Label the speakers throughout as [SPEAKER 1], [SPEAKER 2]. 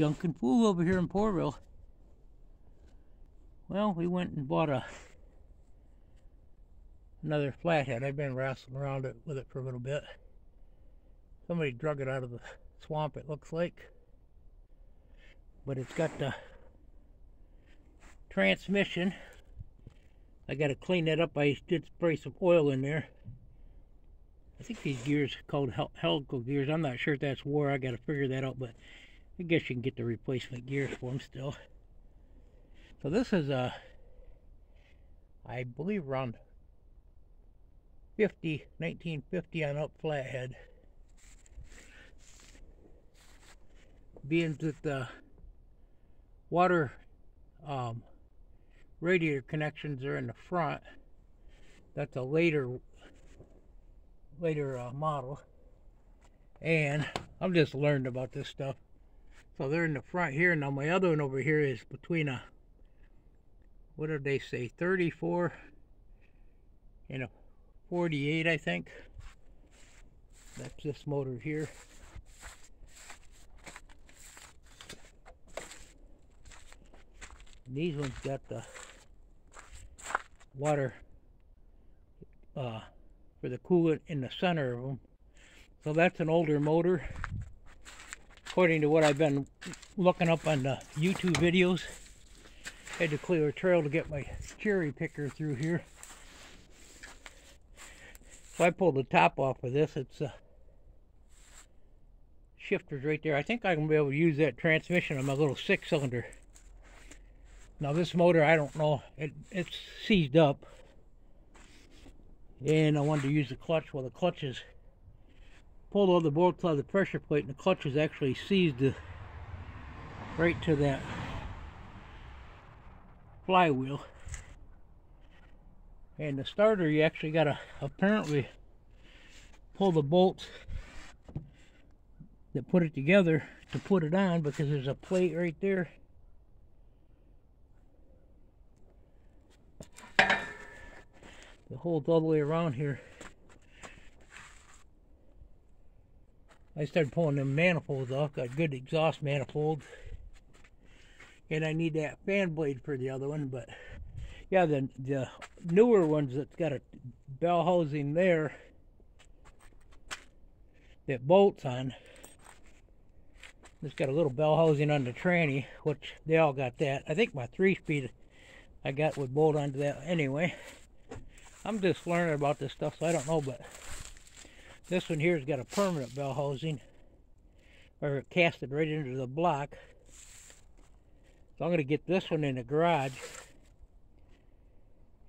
[SPEAKER 1] Junkin Fool over here in Porterville. Well, we went and bought a another flathead. I've been wrestling around it with it for a little bit. Somebody drug it out of the swamp, it looks like. But it's got the transmission. I got to clean that up. I did spray some oil in there. I think these gears called hel helical gears. I'm not sure if that's war. I got to figure that out, but I guess you can get the replacement gears for them still. So this is a, I believe around 50, 1950 on up flathead. Being that the water um, radiator connections are in the front, that's a later later uh, model. And I've just learned about this stuff. So they're in the front here. Now my other one over here is between a, what did they say, 34 and a 48, I think. That's this motor here. And these ones got the water uh, for the coolant in the center of them. So that's an older motor. According to what I've been looking up on the YouTube videos. Had to clear a trail to get my cherry picker through here. So I pulled the top off of this. It's uh, shifters right there. I think I'm going to be able to use that transmission on my little six cylinder. Now this motor, I don't know, it, it's seized up and I wanted to use the clutch well the clutch is pulled all the bolts out of the pressure plate and the clutch is actually seized right to that flywheel and the starter you actually got to apparently pull the bolts that put it together to put it on because there's a plate right there the holds all the way around here. I started pulling them manifolds off, got good exhaust manifold. And I need that fan blade for the other one, but yeah, the, the newer ones that's got a bell housing there that bolts on. It's got a little bell housing on the tranny, which they all got that. I think my three speed I got would bolt onto that anyway. I'm just learning about this stuff, so I don't know, but this one here's got a permanent bell housing, or casted right into the block. So I'm going to get this one in the garage,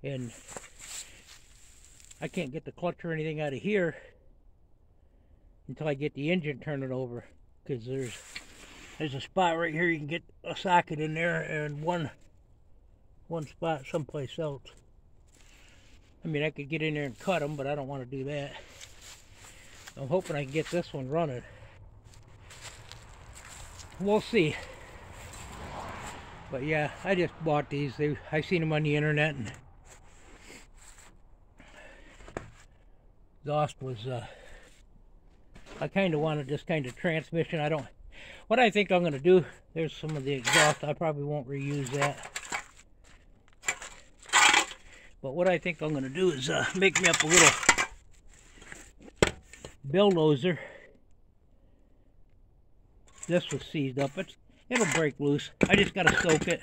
[SPEAKER 1] and I can't get the clutch or anything out of here until I get the engine turning over, because there's there's a spot right here you can get a socket in there, and one one spot someplace else. I mean, I could get in there and cut them, but I don't want to do that. I'm hoping I can get this one running. We'll see. But yeah, I just bought these. They, I seen them on the internet, and exhaust was. Uh, I kind of wanted this kind of transmission. I don't. What I think I'm going to do. There's some of the exhaust. I probably won't reuse that. But what I think I'm going to do is uh, make me up a little bulldozer. This was seized up. It's, it'll break loose. I just got to soak it.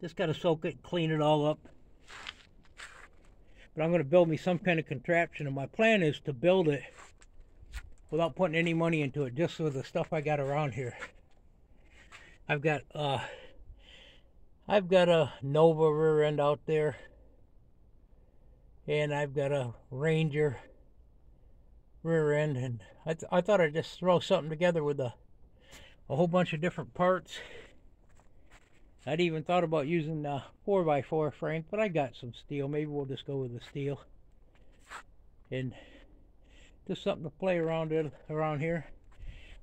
[SPEAKER 1] Just got to soak it, clean it all up. But I'm going to build me some kind of contraption. And my plan is to build it without putting any money into it. Just with the stuff I got around here. I've got... Uh, I've got a Nova rear end out there. And I've got a Ranger rear end. And I, th I thought I'd just throw something together with a, a whole bunch of different parts. I'd even thought about using the 4x4 frame, but I got some steel. Maybe we'll just go with the steel. And just something to play around it around here.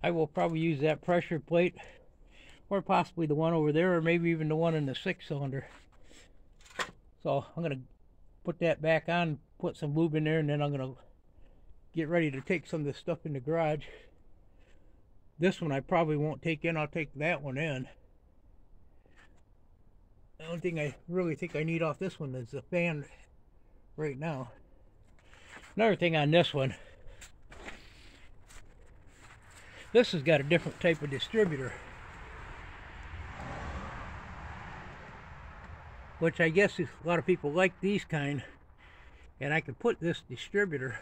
[SPEAKER 1] I will probably use that pressure plate or possibly the one over there or maybe even the one in the six cylinder so I'm gonna put that back on put some lube in there and then I'm gonna get ready to take some of this stuff in the garage This one I probably won't take in. I'll take that one in. The only thing I really think I need off this one is the fan right now. Another thing on this one. This has got a different type of distributor. Which I guess a lot of people like these kind. And I could put this distributor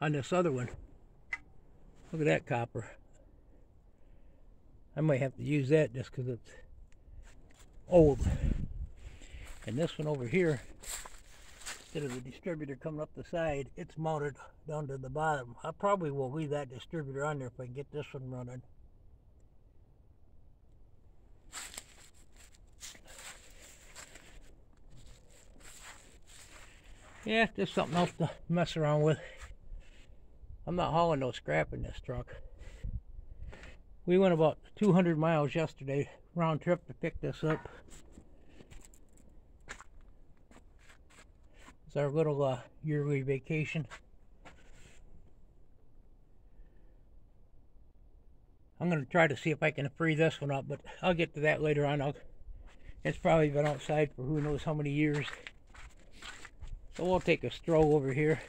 [SPEAKER 1] on this other one. Look at that copper. I might have to use that just because it's old. And this one over here, instead of the distributor coming up the side, it's mounted down to the bottom. I probably will leave that distributor on there if I get this one running. Yeah, just something else to mess around with. I'm not hauling no scrap in this truck. We went about 200 miles yesterday, round trip to pick this up. It's our little uh, yearly vacation. I'm going to try to see if I can free this one up, but I'll get to that later on. I'll, it's probably been outside for who knows how many years. So we'll take a stroll over here.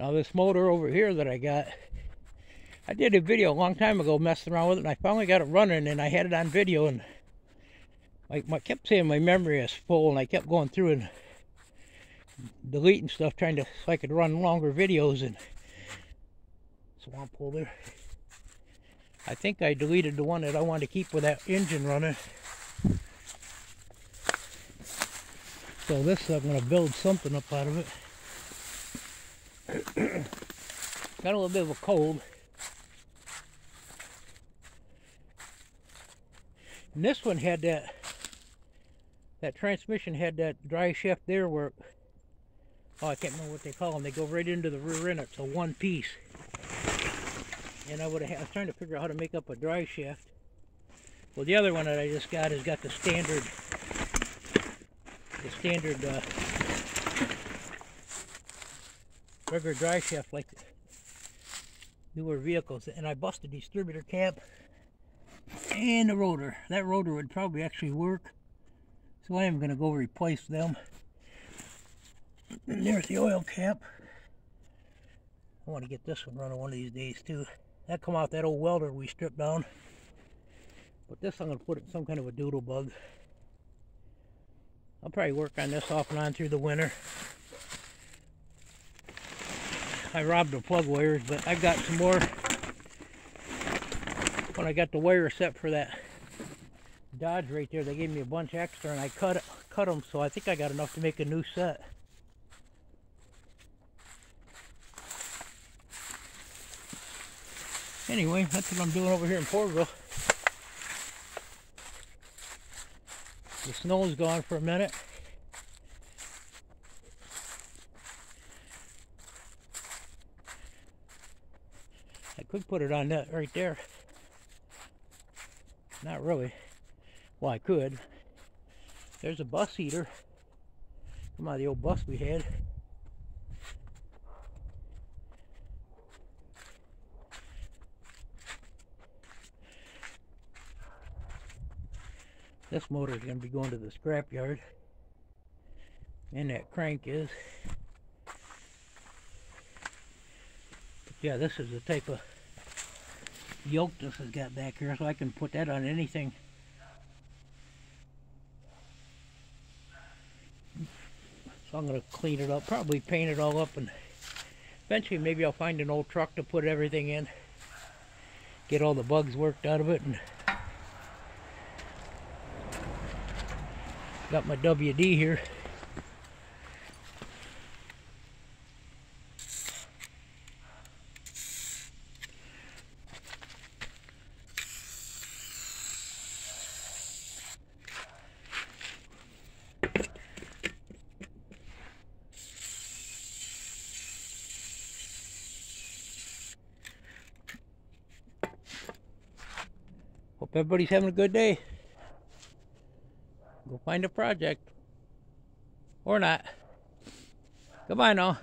[SPEAKER 1] Now this motor over here that I got, I did a video a long time ago messing around with it and I finally got it running and I had it on video and I, I kept saying my memory is full and I kept going through and deleting stuff trying to so I could run longer videos and swamp hole there. I think I deleted the one that I wanted to keep with that engine running. So this I'm going to build something up out of it. Got a little bit of a cold. And this one had that, that transmission had that dry shaft there where, oh I can't remember what they call them, they go right into the rear end, it's a one piece. And I would have, I was trying to figure out how to make up a dry shaft. Well the other one that I just got has got the standard, the standard uh, regular dry shaft like newer vehicles. And I busted distributor cap and the rotor. That rotor would probably actually work. So I am going to go replace them. And there's the oil cap. I want to get this one running one of these days too. That come out that old welder we stripped down. But this I'm going to put in some kind of a doodle bug. I'll probably work on this off and on through the winter. I robbed the plug wires, but I've got some more when I got the wire set for that Dodge right there. They gave me a bunch extra, and I cut cut them, so I think I got enough to make a new set. Anyway, that's what I'm doing over here in Porterville. The snow's gone for a minute. Could put it on that right there. Not really. Well, I could. There's a bus heater. Come on, the old bus we had. This motor is going to be going to the scrapyard. And that crank is. But yeah, this is the type of yoke this has got back here so I can put that on anything. So I'm going to clean it up, probably paint it all up and eventually maybe I'll find an old truck to put everything in. Get all the bugs worked out of it and got my WD here. Hope everybody's having a good day. Go find a project. Or not. Goodbye now.